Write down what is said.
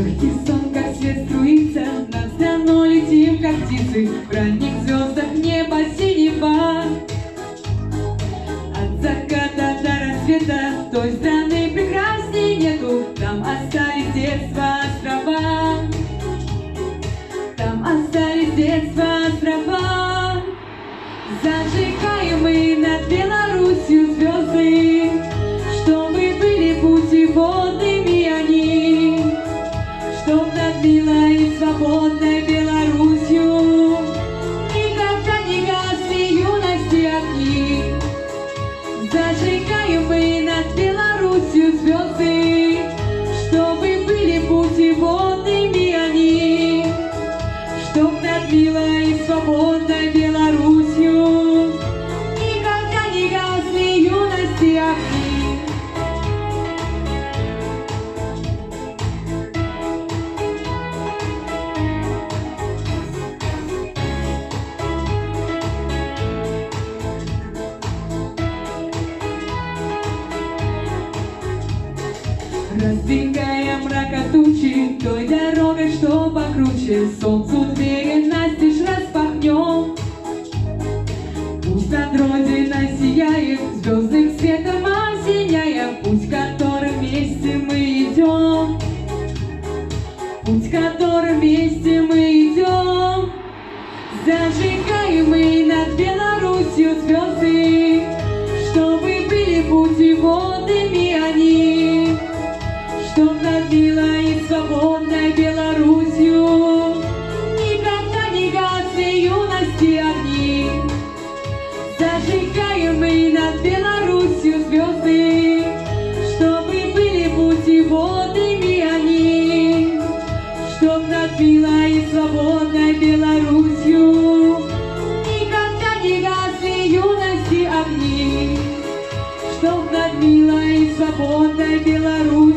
Легкий сон, как свет струится, над страной летим, как птицы, В ранних звездах небо синего. От заката до рассвета той страны прекрасней нету, Там остались детства острова. Там остались детства острова. Зажигаем Чтоб над милой и свободной Беларусью Никогда не гасли юности огни. Раздвигаем мрака тучи Той дорогой, что покруче Солнцу над Родиной сияет Звездным светом осеняя Путь, которым вместе мы идем. Путь, которым вместе мы идем. Зажигаем мы над Беларусью Милой и свободной Беларусью. Никогда не гасли юности огни Чтоб над милой и свободной Беларусью